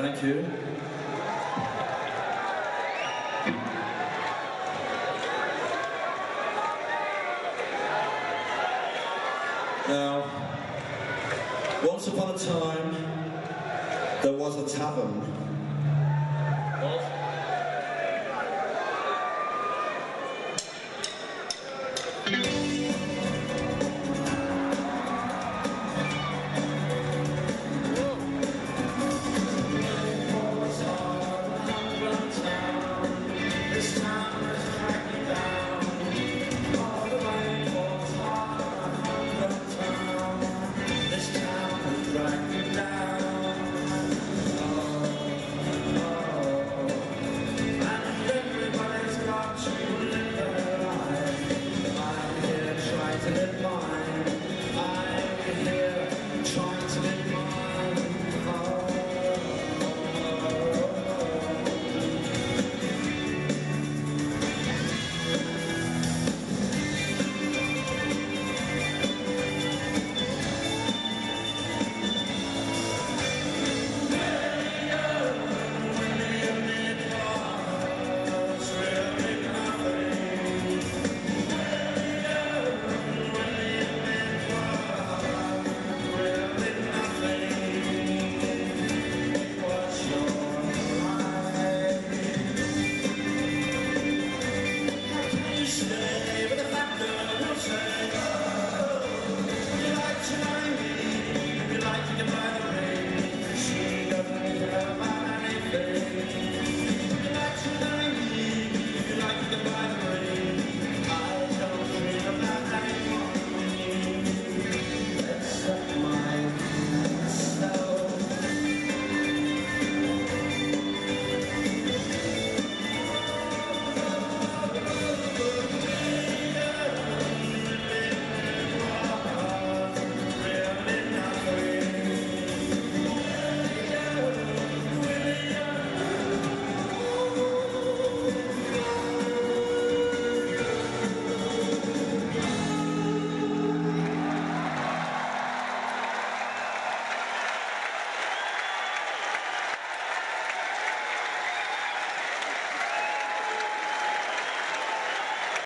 Thank you. Now, once upon a time, there was a tavern.